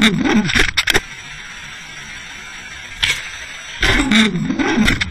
Mm-hmm.